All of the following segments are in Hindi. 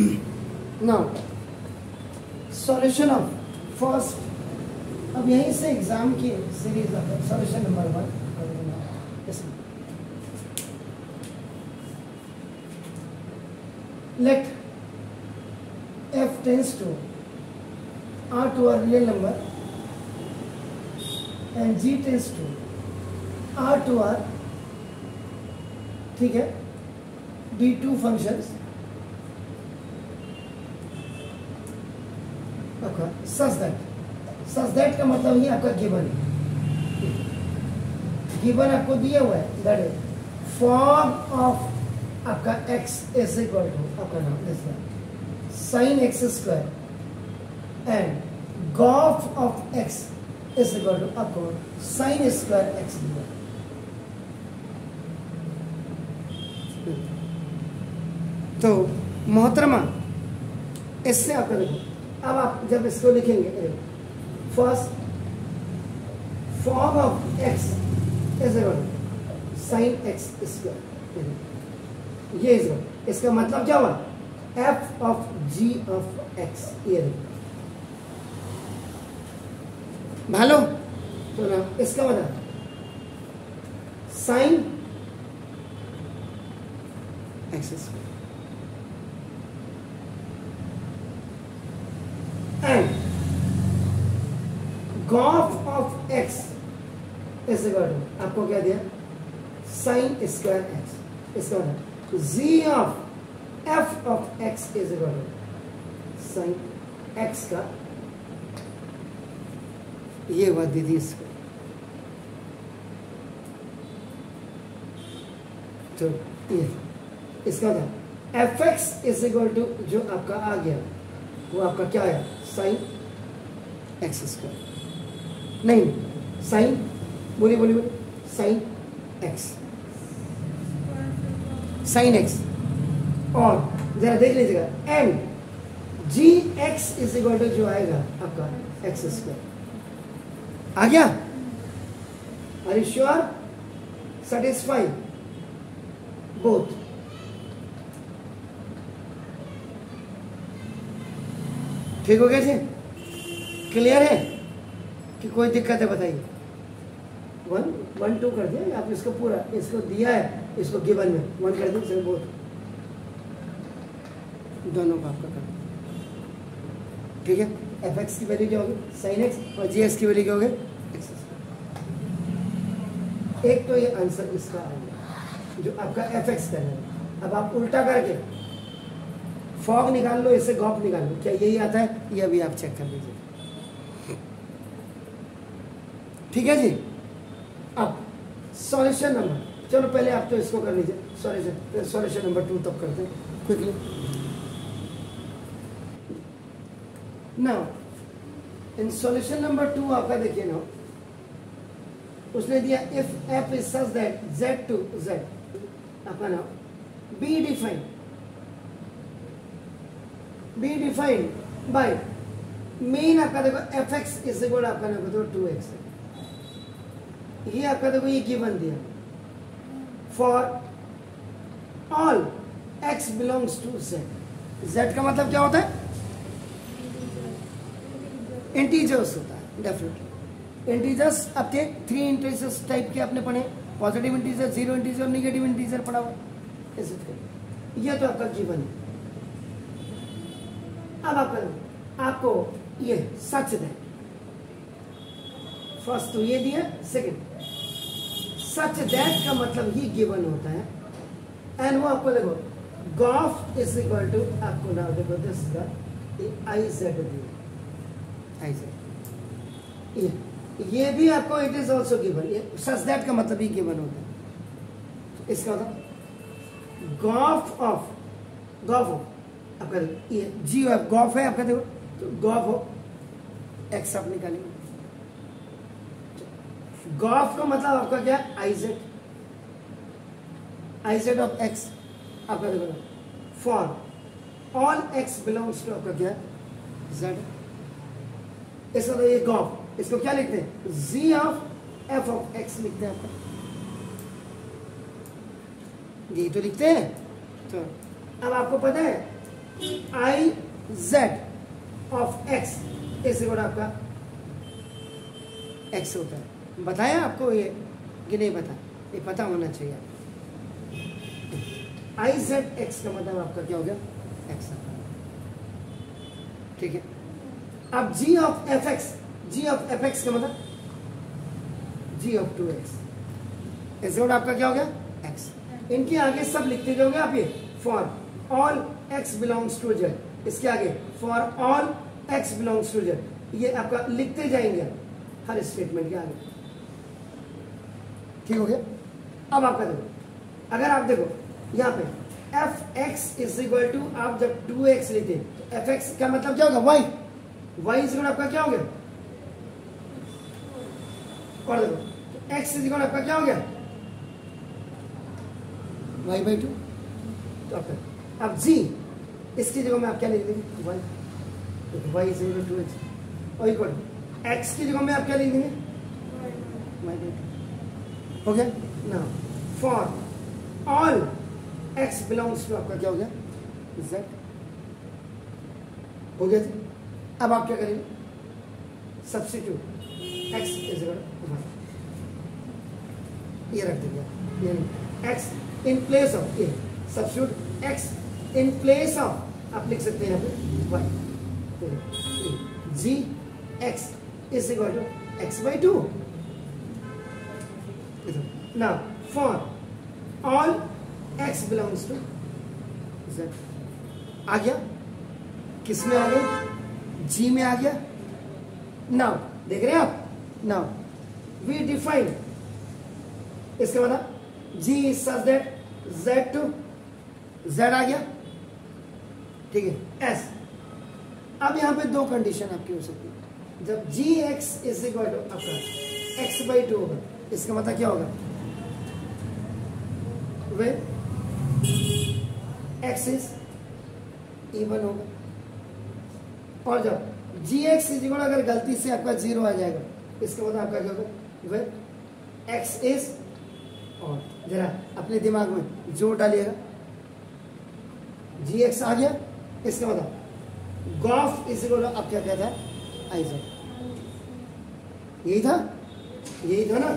नाउ सॉल्यूशन ऑफ़ फ़र्स्ट अब यहीं से एग्ज़ाम की series solution number one let f tends to r to a real number and g tends to r to r, ठीक है? D to function such that such that का मतलब ही, आपका गिवन है। गिवन आपको दिया हुआ है दैट इज़ फॉर्म ऑफ़ आपका x इज़ इक्वल टू आपका नाम this sine x square and g of of x is equal to आपको साइन स्क्वायर एक्स दिया। तो मोहतरमा, इससे आपका देखो अब आप जब इसको लिखेंगे first form of x is sine x square ये इज़ इसका मतलब क्या हुआ? F of g of x ये भालो तो ना, इसका मतलब sine x square and gauge of x is equal to, आपको क्या दिया? साइन स्क्वायर एक्स इसका मतलब z of f of x is equal to sine x का, ये बात दीदी इसको। तो ये, इसका मतलब f x is equal to जो आपका आ गया, वो आपका क्या है साइन? एक्स स्क्वायर नहीं, साइन, बोलिए बोलिए साइन एक्स साइन एक्स और जरा देख लीजिएगा। And g x is equal to जो आएगा आपका एक्स स्क्वायर आ गया? Are you sure satisfy both ठीक हो गया जी? क्लियर है? कि कोई दिक्कत है बताइए। वन वन टू कर दिया? आप इसको पूरा, इसको दिया है, इसको गिवन में। वन कर दिया सर बोथ दोनों का आपका कर ठीक है? एफ़ एक्स की वैल्यू क्या होगी? साइन एक्स और जी एक्स की वैल्यू क्या होगी? एक तो ये आंसर इसका आ गया, जो आपका एफ़ एक्स करना है। अब आप उल्टा करके फॉग निकाल लो, इससे गॉप निकाल लो। क्या यही आता है? ये अभी आप चेक कर लीजिए। ठीक है जी? अब सॉल्यूशन नंबर चलो, पहले आप तो इसको कर लीजिए। सॉल्यूशन सॉल्यूशन नंबर टू तब करते हैं। Quickly now in solution number two आपका देखिए ना। उसने दिया if f is such that z to z आपका नाम be defined be defined by main आपका देखो एफ़ एक्स इज़ इक्वल आपका देखो टू एक्स ये आपका देखो ये गिवन दिया for all x belongs to z z का मतलब क्या होता है इंटीजर्स होता है डेफिनेटली इंटीजर्स आपके थ्री इंटीजर्स टाइप के आपने पढ़े positive integer zero integer negative integer पढ़ा हुआ ये तो आपका गिवन है अब आप आपको ये सच दे। फ़र्स्ट तो ये दिया सेकंड सच दैट का मतलब ही गिवन होता है। एंड वो आपको देखो गॉफ इज़ इक्वल टू आपको नाम देखो दिस का आई जेड दिया आई ये ये भी आपको इट इज़ ऑल्सो गिवन ये सच दैट का मतलब ही गिवन होता है। इसका मतलब गॉफ ऑफ़ गॉफ ऑफ़ आपका ये जी गॉफ है आपका देखो तो गॉफ ऑफ़ एक्स आप निकालेंगे गॉफ का मतलब आपका क्या आईजेड आईजेड ऑफ़ एक्स आपका देखो for all x belongs to आपका क्या जेड इसका तो ये गॉफ। इसको क्या लिखते हैं? G of f of x लिखते हैं आपका। ये तो लिखते हैं। तो अब आपको पता है I z of x is equal आपका? एक्स होता है। बताया आपको ये, कि नहीं पता? ये पता होना चाहिए आपको। आई जेड एक्स का मतलब आपका क्या हो गया? एक्स ठीक है। अब g of f x g of f x का मतलब? जी ऑफ़ टू एक्स इस आपका क्या हो गया? एक्स इनके आगे सब लिखते जाओगे आप ये। For all x belongs to z इसके आगे for all x belongs to z ये आपका लिखते जाएँगे हर स्टेटमेंट के आगे। ठीक हो गया? अब आपका देखो। अगर आप देखो, यहाँ पे f x is equal to आप जब टू एक्स लेते हैं तो एफ़ एक्स का मतलब क्या होगा? वाई वाई इज़ आपका क्या हो गया? और देखो एक्स इज़ इक्वल आपका क्या हो गया? वाई बाई टू तो आपका अब जी इसकी जगह में आप क्या लिख देंगे। Y y is equal to x और इक्वल एक्स की जगह में आप क्या लिख देंगे हो गया? ना for all x belongs to आपका क्या हो गया? जेड हो गया जी? अब आप क्या करेंगे? सब्सिट्यूट एक्स इज़ ये रख देंगे x in place of a substitute x in place of आप लिख सकते हैं यहाँ पे। Y g x is equal to x by two ना for all x belongs to z आ गया। किसमें आ गया जी में आ गया। नाउ देख रहे हैं आप? नाउ वी डिफाइन इसके मतलब g is such that z to z आ गया। ठीक है? S. अब यहाँ पे दो कंडीशन आपकी हो सकती है। जब g x is equal to आपका एक्स बाई टू होगा। इसका मतलब क्या होगा? वे एक्स इज़ इवन होगा। और जब जी एक्स इज़ इक्वल अगर गलती से आपका ज़ीरो आ जाएगा, इसका मतलब आपका क्या होगा? वे एक्स इज़ और जरा अपने दिमाग में ज़ोर डालिएगा। जी एक्स आ गया। इसका मतलब गॉफ इज़ इक्वल अब क्या कहता है आइजर यही था? यही था ना?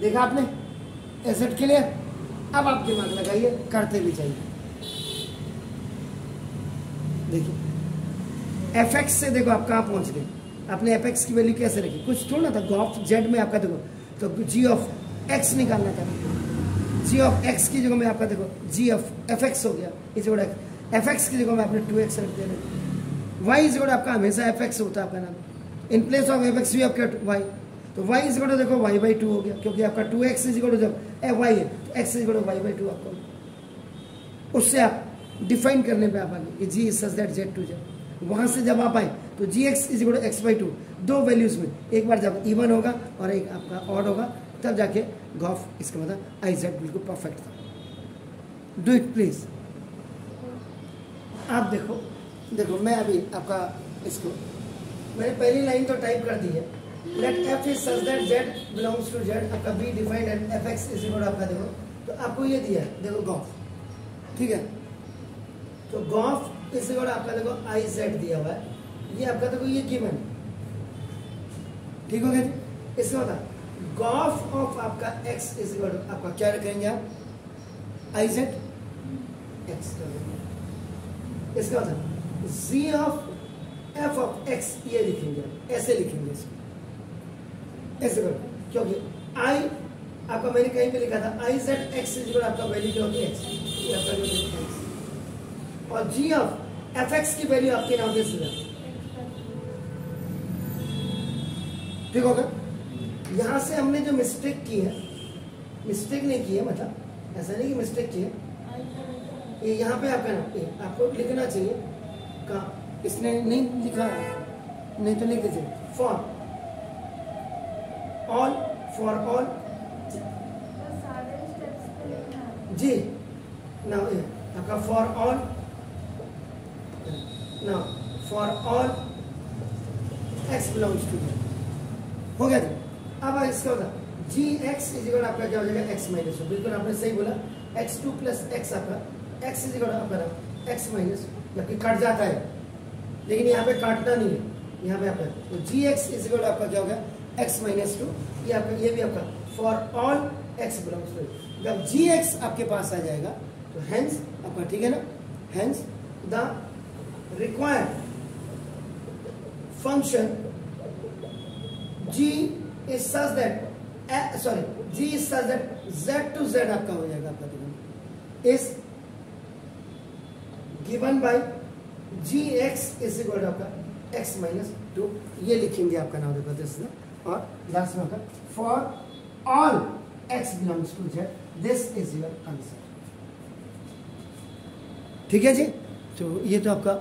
देखा आपने? एसेट के लिए? अब आप दिमाग लगाइए, करते भी चाहिए। देखिए एफ़ एक्स से देखो आप कहाँ पहुँच गए। आपने एफ़ एक्स की वैल्यू कैसे रखी? कुछ थोड़ा था गॉफ जेड में आपका देखो तो जी ऑफ़ एक्स निकालना था। जी ऑफ़ एक्स की जगह में आपका देखो जी ऑफ़ एफ़ एक्स हो गया इस एफ़ एक्स की जगह में आपने टू एक्स रख दिया। वाई इज़ आपका हमेशा एफ़ एक्स होता है आपका नाम in place of f x you आपका वाई तो y इज़ इक्वल देखो, y बाई टू हो गया, क्योंकि आपका टू एक्स इज़ इक्वल जब, ए वाई है तो x is equal y by two आपको। उससे आप डिफाइन करने पे आप आगे, कि is such that z to z वहाँ से जब आप आए तो g x is equal x by two दो वैल्यूज़ में, एक बार जब इवन होगा, और एक आपका ऑड होगा, तब जाके गॉफ, इसका मतलब आई जेड बिल्कुल परफेक्ट था। डू इट प्लीज़ आप देखो देखो, मैं अभी आपका इसको, मैंने पहली लाइन तो टाइप कर दी है। Let f is such that z belongs to z, आपका b defined and fx is equal आपका देखो। तो आपको ये दिया है, देखो गॉफ। ठीक है? तो गॉफ इज़ इक्वल आपका देखो i z दिया हुआ है। ये आपका देखो ये गिवन ठीक हो गया जी? इसका बता गॉफ ऑफ़ आपका x इज़ इक्वल आपका क्या रखेंगे आप? I z x इसका बता z of f of x ये लिखेंगे ऐसे लिखेंगे इसको। ऐसे करो। क्योंकि आई आपका मैंने कहीं पे लिखा था आई जेड एक्स इज़ आपका वैल्यू जो होती है एक्स एक्स और जी ऑफ़ एफ़ एक्स की वैल्यू आपके नाम से ठीक होगा यहाँ से हमने जो मिस्टेक की है मिस्टेक नहीं की है मतलब ऐसा नहीं कि मिस्टेक की है। ये यहाँ पे आपका नाम आपको लिखना चाहिए। का, इसने नहीं लिखा नहीं तो लिख दीजिए। फॉर ऑल फॉर ऑल जी। नाउ आपका फॉर ऑल ना for all x belongs to हो गया जी। अब इसका होता जी एक्स इज़ इक्वल आपका क्या हो जाएगा? एक्स माइनस बिल्कुल आपने सही बोला। एक्स टू प्लस एक्स आपका। एक्स इज़ इक्वल आपका एक्स माइनस जबकि कट जाता है। लेकिन यहाँ पे काटना नहीं है। यहाँ पे आपका तो जी एक्स इज़ इक्वल आपका क्या हो गया एक्स माइनस टू ये आपका ये भी आपका। For all x belongs to जब जी एक्स आपके पास आ जाएगा तो हेंस आपका ठीक है ना? Hence the required function g is such that uh, sorry g is such that z to z आपका हो जाएगा आपका देखो is given by gx is equal to आपका x minus टू ये लिखेंगे आपका नाम देखो दिस और लास्ट में आपका for all x belongs to z this is your answer ठीक है जी तो ये तो आपका